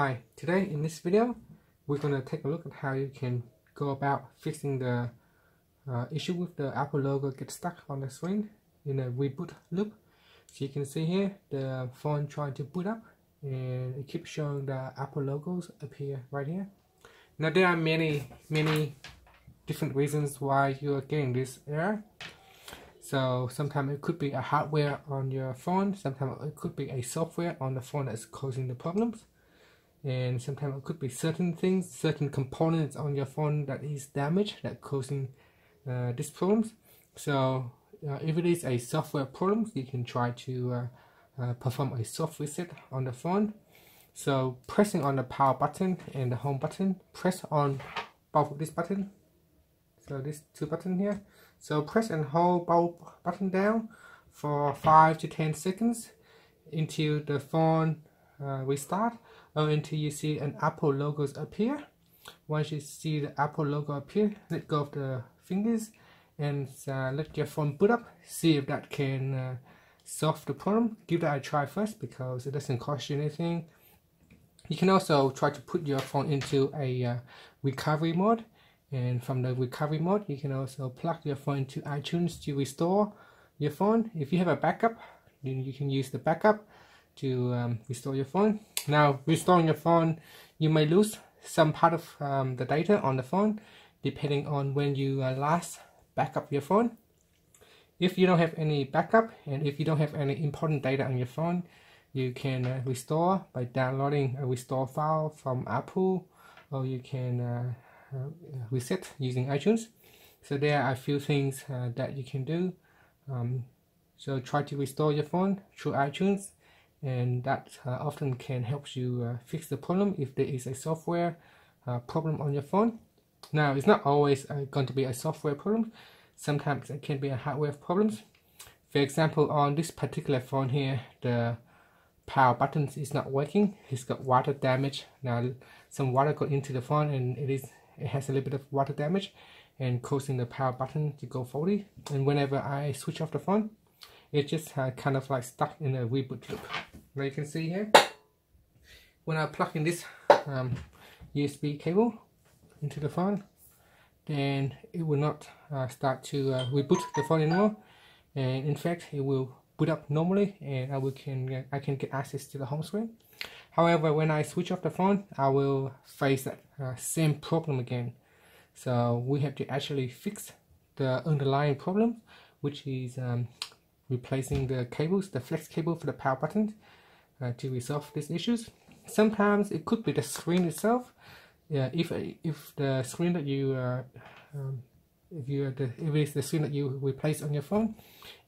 Hi, today in this video we're going to take a look at how you can go about fixing the uh, issue with the Apple logo get stuck on the screen in a reboot loop. So you can see here the phone trying to boot up and it keeps showing the Apple logos appear right here. Now there are many many different reasons why you're getting this error. So sometimes it could be a hardware on your phone, sometimes it could be a software on the phone that's causing the problems. And sometimes it could be certain things, certain components on your phone that is damaged that causing uh, these problems. So uh, if it is a software problem, you can try to uh, uh, perform a soft reset on the phone. So pressing on the power button and the home button, press on both of these buttons. So these two buttons here so press and hold both button down for 5 to 10 seconds until the phone uh, restart or until you see an Apple logos appear. Once you see the Apple logo appear, let go of the fingers and uh, let your phone boot up. See if that can uh, solve the problem. Give that a try first because it doesn't cost you anything. You can also try to put your phone into a uh, recovery mode and from the recovery mode you can also plug your phone to iTunes to restore your phone if you have a backup then you can use the backup to um, restore your phone now restoring your phone you may lose some part of um, the data on the phone depending on when you uh, last backup your phone if you don't have any backup and if you don't have any important data on your phone you can uh, restore by downloading a restore file from Apple or you can uh, uh, reset using iTunes. So there are a few things uh, that you can do. Um, so try to restore your phone through iTunes and that uh, often can help you uh, fix the problem if there is a software uh, problem on your phone. Now it's not always uh, going to be a software problem. Sometimes it can be a hardware problems. For example, on this particular phone here, the power buttons is not working. It's got water damage. Now some water got into the phone and it is it has a little bit of water damage and causing the power button to go faulty and whenever I switch off the phone it just kind of like stuck in a reboot loop now you can see here when I plug in this um, USB cable into the phone then it will not uh, start to uh, reboot the phone anymore. And in fact it will boot up normally and I will can I can get access to the home screen. However, when I switch off the phone, I will face that uh, same problem again. So we have to actually fix the underlying problem, which is um, replacing the cables, the flex cable for the power button uh, to resolve these issues. Sometimes it could be the screen itself. Yeah, if if the screen that you uh, um, if you the if it's the screen that you replace on your phone,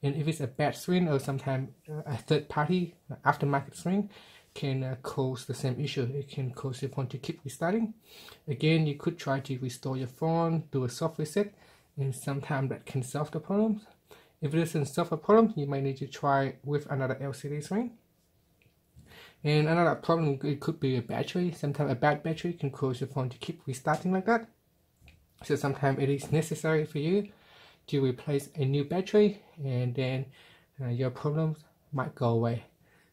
and if it's a bad screen or sometimes uh, a third party aftermarket screen, can uh, cause the same issue. It can cause your phone to keep restarting. Again, you could try to restore your phone, do a soft reset, and sometimes that can solve the problem. If it doesn't solve a problem, you might need to try with another LCD screen. And another problem, it could be a battery. Sometimes a bad battery can cause your phone to keep restarting like that. So sometimes it is necessary for you to replace a new battery and then uh, your problems might go away.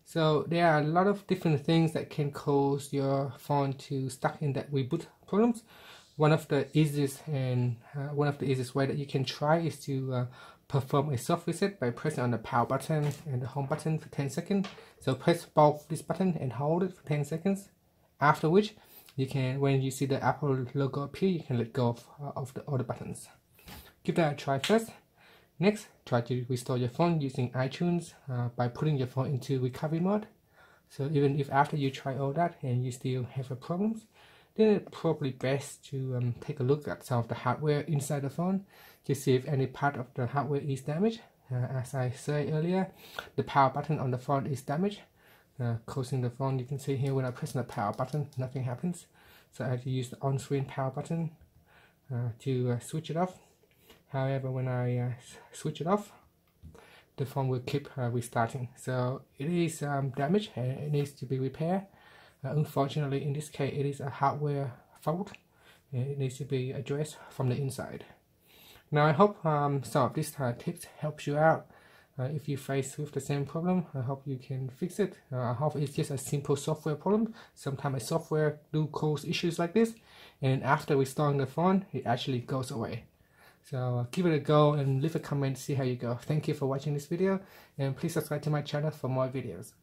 So there are a lot of different things that can cause your phone to stuck in that reboot problems. One of the easiest and uh, one of the easiest way that you can try is to uh, perform a soft reset by pressing on the power button and the home button for 10 seconds. So press both this button and hold it for 10 seconds. After which, you can, when you see the Apple logo appear, you can let go of, uh, of the other buttons. Give that a try first. Next, try to restore your phone using iTunes uh, by putting your phone into recovery mode. So even if after you try all that and you still have problems, then it's probably best to um, take a look at some of the hardware inside the phone to see if any part of the hardware is damaged. Uh, as I said earlier, the power button on the phone is damaged, uh, causing the phone. You can see here when I press the power button, nothing happens. So I have to use the on-screen power button uh, to switch it off. However, when I switch it off, the phone will keep uh, restarting. So it is um, damaged and it needs to be repaired. Uh, unfortunately, in this case, it is a hardware fault. It needs to be addressed from the inside. Now, I hope um, some of these uh, tips helps you out. Uh, if you face with the same problem I hope you can fix it. Uh, I hope it's just a simple software problem. Sometimes software do cause issues like this and after reinstalling the phone it actually goes away. So uh, give it a go and leave a comment see how you go. Thank you for watching this video and please subscribe to my channel for more videos